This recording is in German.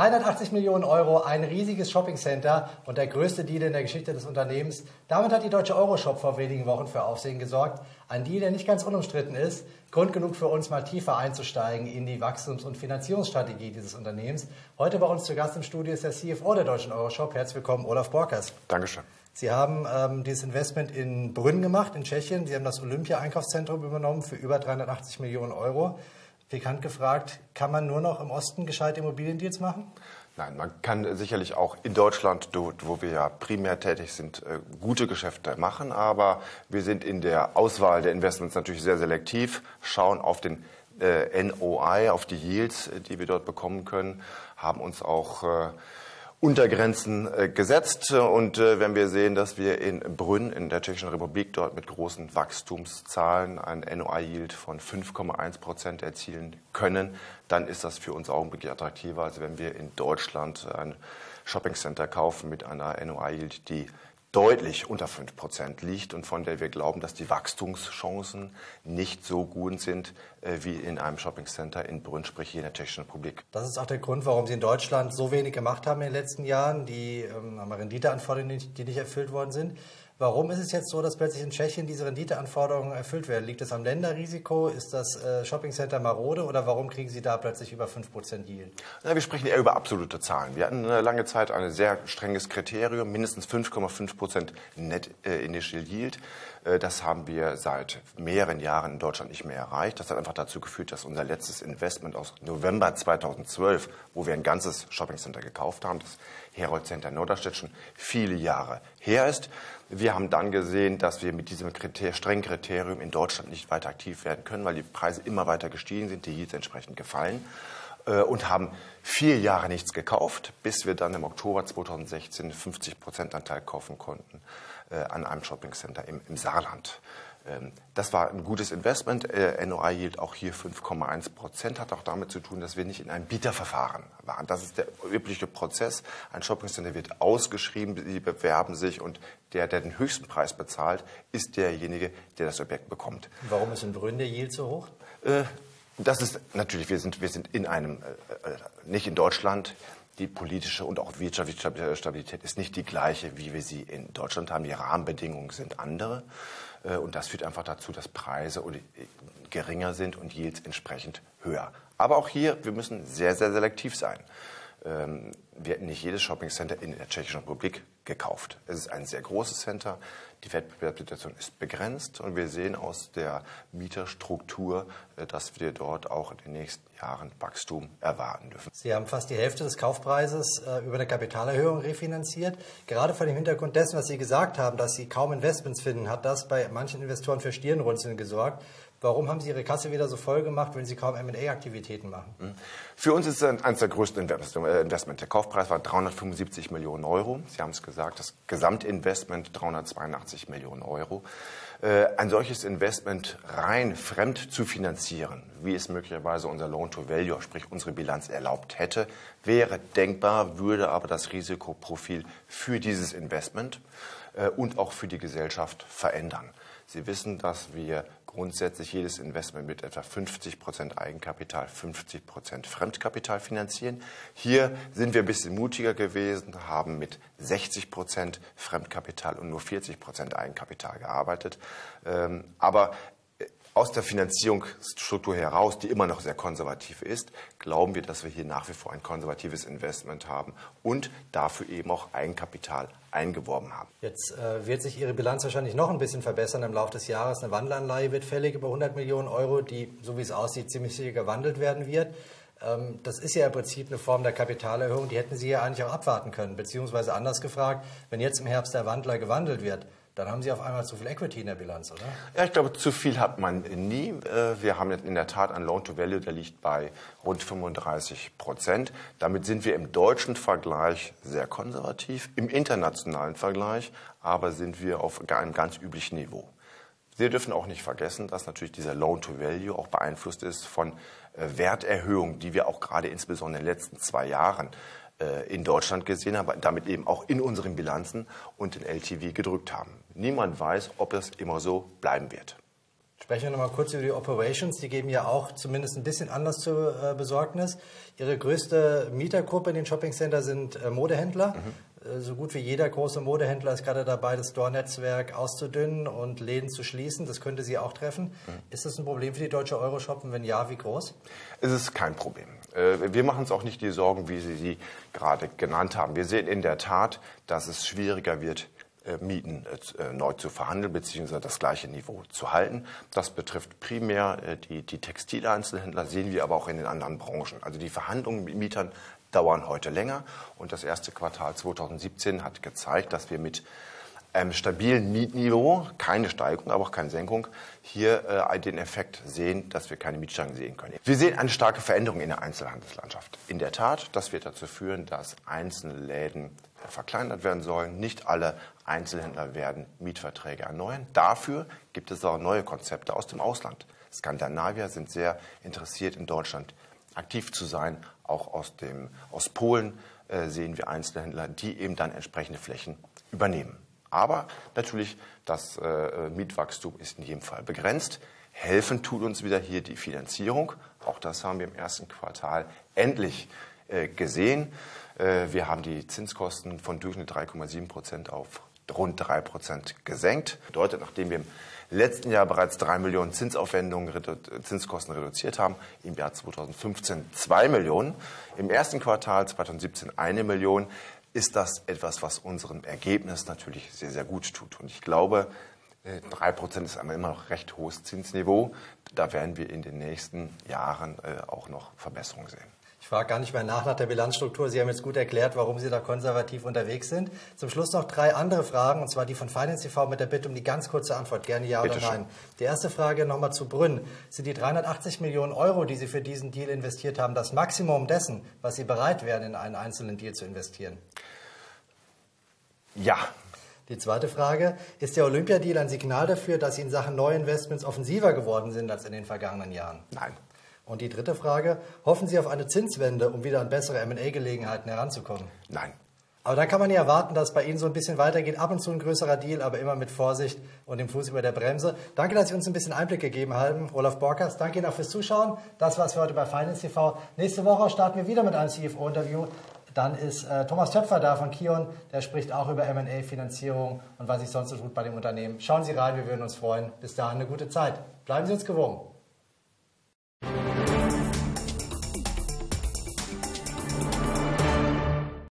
380 Millionen Euro, ein riesiges Shoppingcenter und der größte Deal in der Geschichte des Unternehmens. Damit hat die deutsche Euroshop vor wenigen Wochen für Aufsehen gesorgt. Ein Deal, der nicht ganz unumstritten ist. Grund genug für uns, mal tiefer einzusteigen in die Wachstums- und Finanzierungsstrategie dieses Unternehmens. Heute bei uns zu Gast im Studio ist der CFO der deutschen Euroshop. Herzlich willkommen, Olaf Borkers. Dankeschön. Sie haben ähm, dieses Investment in Brünn gemacht, in Tschechien. Sie haben das Olympia-Einkaufszentrum übernommen für über 380 Millionen Euro. Bekannt gefragt, kann man nur noch im Osten gescheite Immobiliendeals machen? Nein, man kann sicherlich auch in Deutschland, wo wir ja primär tätig sind, äh, gute Geschäfte machen. Aber wir sind in der Auswahl der Investments natürlich sehr selektiv, schauen auf den äh, NOI, auf die Yields, äh, die wir dort bekommen können, haben uns auch Untergrenzen äh, gesetzt. Und äh, wenn wir sehen, dass wir in Brünn in der Tschechischen Republik dort mit großen Wachstumszahlen ein NOI-Yield von 5,1 Prozent erzielen können, dann ist das für uns augenblicklich attraktiver, als wenn wir in Deutschland ein Shoppingcenter kaufen mit einer NOI-Yield, die deutlich unter 5% liegt und von der wir glauben, dass die Wachstumschancen nicht so gut sind äh, wie in einem Shoppingcenter in Brünn, sprich hier in der Tschechischen Republik. Das ist auch der Grund, warum Sie in Deutschland so wenig gemacht haben in den letzten Jahren, die ähm, Renditeanforderungen, die nicht erfüllt worden sind. Warum ist es jetzt so, dass plötzlich in Tschechien diese Renditeanforderungen erfüllt werden? Liegt es am Länderrisiko? Ist das äh, Shoppingcenter marode oder warum kriegen Sie da plötzlich über 5% Yield? Na, wir sprechen eher über absolute Zahlen. Wir hatten eine lange Zeit ein sehr strenges Kriterium, mindestens 5,5% Net äh, Initial Yield. Äh, das haben wir seit mehreren Jahren in Deutschland nicht mehr erreicht. Das hat einfach dazu geführt, dass unser letztes Investment aus November 2012, wo wir ein ganzes Shoppingcenter gekauft haben, das Herold Center Norderstedt schon viele Jahre her ist. Wir haben dann gesehen, dass wir mit diesem Kriter strengen Kriterium in Deutschland nicht weiter aktiv werden können, weil die Preise immer weiter gestiegen sind, die Yields entsprechend gefallen und haben vier Jahre nichts gekauft, bis wir dann im Oktober 2016 50 Prozent Anteil kaufen konnten äh, an einem Shoppingcenter im, im Saarland. Ähm, das war ein gutes Investment. Äh, NOI hielt auch hier 5,1 Prozent. Hat auch damit zu tun, dass wir nicht in einem Bieterverfahren waren. Das ist der übliche Prozess. Ein Shoppingcenter wird ausgeschrieben, sie bewerben sich und der, der den höchsten Preis bezahlt, ist derjenige, der das Objekt bekommt. Warum ist in Brünn der Yield so hoch? Äh, das ist natürlich, wir sind, wir sind in einem, äh, nicht in Deutschland, die politische und auch wirtschaftliche Stabilität ist nicht die gleiche, wie wir sie in Deutschland haben. Die Rahmenbedingungen sind andere. Äh, und das führt einfach dazu, dass Preise geringer sind und Yields entsprechend höher. Aber auch hier, wir müssen sehr, sehr selektiv sein. Ähm, wir hätten nicht jedes Shoppingcenter in der Tschechischen Republik gekauft. Es ist ein sehr großes Center. Die Wettbewerbssituation ist begrenzt und wir sehen aus der Mieterstruktur, äh, dass wir dort auch in den nächsten Jahren Wachstum erwarten dürfen. Sie haben fast die Hälfte des Kaufpreises äh, über eine Kapitalerhöhung refinanziert. Gerade vor dem Hintergrund dessen, was Sie gesagt haben, dass Sie kaum Investments finden, hat das bei manchen Investoren für Stirnrunzeln gesorgt. Warum haben Sie Ihre Kasse wieder so voll gemacht, wenn Sie kaum M&A-Aktivitäten machen? Hm. Für uns ist es eines der größten äh, Investment. Der Kaufpreis war 375 Millionen Euro. Sie haben es gesagt, das Gesamtinvestment 382 Millionen Euro. Äh, ein solches Investment rein fremd zu finanzieren, wie es möglicherweise unser Loan-to-Value, sprich unsere Bilanz erlaubt hätte, wäre denkbar, würde aber das Risikoprofil für dieses Investment äh, und auch für die Gesellschaft verändern. Sie wissen, dass wir grundsätzlich jedes Investment mit etwa 50 Prozent Eigenkapital, 50 Prozent Fremdkapital finanzieren. Hier sind wir ein bisschen mutiger gewesen, haben mit 60 Prozent Fremdkapital und nur 40 Prozent Eigenkapital gearbeitet. Ähm, aber aus der Finanzierungsstruktur heraus, die immer noch sehr konservativ ist, glauben wir, dass wir hier nach wie vor ein konservatives Investment haben und dafür eben auch Eigenkapital eingeworben haben. Jetzt äh, wird sich Ihre Bilanz wahrscheinlich noch ein bisschen verbessern im Laufe des Jahres. Eine Wandelanleihe wird fällig über 100 Millionen Euro, die, so wie es aussieht, ziemlich sicher gewandelt werden wird. Ähm, das ist ja im Prinzip eine Form der Kapitalerhöhung, die hätten Sie ja eigentlich auch abwarten können. Beziehungsweise anders gefragt, wenn jetzt im Herbst der Wandler gewandelt wird, dann haben Sie auf einmal zu viel Equity in der Bilanz, oder? Ja, ich glaube, zu viel hat man nie. Äh, wir haben in der Tat ein Loan-to-Value, der liegt bei rund 35 Prozent. Damit sind wir im deutschen Vergleich sehr konservativ, im internationalen Vergleich aber sind wir auf einem ganz üblichen Niveau. Wir dürfen auch nicht vergessen, dass natürlich dieser Loan-to-Value auch beeinflusst ist von äh, Werterhöhungen, die wir auch gerade insbesondere in den letzten zwei Jahren in Deutschland gesehen haben, damit eben auch in unseren Bilanzen und in LTV gedrückt haben. Niemand weiß, ob es immer so bleiben wird. Sprechen wir nochmal kurz über die Operations. Die geben ja auch zumindest ein bisschen Anlass zur äh, Besorgnis. Ihre größte Mietergruppe in den Shoppingcenter sind äh, Modehändler. Mhm. Äh, so gut wie jeder große Modehändler ist gerade dabei, das Store-Netzwerk auszudünnen und Läden zu schließen. Das könnte Sie auch treffen. Mhm. Ist das ein Problem für die deutsche Euroshop? Und wenn ja, wie groß? Es ist kein Problem. Äh, wir machen uns auch nicht die Sorgen, wie Sie sie gerade genannt haben. Wir sehen in der Tat, dass es schwieriger wird, äh, Mieten äh, neu zu verhandeln bzw. das gleiche Niveau zu halten. Das betrifft primär die, die Textileinzelhändler, sehen wir aber auch in den anderen Branchen. Also die Verhandlungen mit Mietern dauern heute länger und das erste Quartal 2017 hat gezeigt, dass wir mit einem stabilen Mietniveau, keine Steigerung, aber auch keine Senkung, hier äh, den Effekt sehen, dass wir keine Mietsteigerung sehen können. Wir sehen eine starke Veränderung in der Einzelhandelslandschaft. In der Tat, das wird dazu führen, dass einzelne Läden verkleinert werden sollen. Nicht alle Einzelhändler werden Mietverträge erneuern. Dafür gibt es auch neue Konzepte aus dem Ausland. Skandinavier sind sehr interessiert, in Deutschland aktiv zu sein. Auch aus, dem, aus Polen äh, sehen wir Einzelhändler, die eben dann entsprechende Flächen übernehmen. Aber natürlich, das äh, Mietwachstum ist in jedem Fall begrenzt. Helfen tut uns wieder hier die Finanzierung. Auch das haben wir im ersten Quartal endlich äh, gesehen. Äh, wir haben die Zinskosten von Durchschnitt 3,7 Prozent auf rund 3 Prozent gesenkt. Bedeutet, nachdem wir im letzten Jahr bereits 3 Millionen Zinsaufwendungen, Zinskosten reduziert haben, im Jahr 2015 2 Millionen, im ersten Quartal 2017 eine Million, ist das etwas, was unserem Ergebnis natürlich sehr, sehr gut tut. Und ich glaube, 3 äh, Prozent ist immer noch recht hohes Zinsniveau. Da werden wir in den nächsten Jahren äh, auch noch Verbesserungen sehen. Ich frage gar nicht mehr nach nach der Bilanzstruktur. Sie haben jetzt gut erklärt, warum Sie da konservativ unterwegs sind. Zum Schluss noch drei andere Fragen, und zwar die von Finance TV mit der Bitte um die ganz kurze Antwort. Gerne ja Bitte oder nein. Schön. Die erste Frage nochmal zu Brünn. Sind die 380 Millionen Euro, die Sie für diesen Deal investiert haben, das Maximum dessen, was Sie bereit wären, in einen einzelnen Deal zu investieren? Ja. Die zweite Frage, ist der Olympiadeal ein Signal dafür, dass Sie in Sachen Neuinvestments offensiver geworden sind als in den vergangenen Jahren? Nein. Und die dritte Frage, hoffen Sie auf eine Zinswende, um wieder an bessere M&A-Gelegenheiten heranzukommen? Nein. Aber dann kann man ja erwarten, dass es bei Ihnen so ein bisschen weitergeht. Ab und zu ein größerer Deal, aber immer mit Vorsicht und dem Fuß über der Bremse. Danke, dass Sie uns ein bisschen Einblick gegeben haben, Olaf Borkers. Danke Ihnen auch fürs Zuschauen. Das war's für heute bei Finance TV. Nächste Woche starten wir wieder mit einem CFO-Interview. Dann ist äh, Thomas Töpfer da von Kion. Der spricht auch über M&A-Finanzierung und was sich sonst so tut bei dem Unternehmen. Schauen Sie rein, wir würden uns freuen. Bis dahin eine gute Zeit. Bleiben Sie uns gewogen.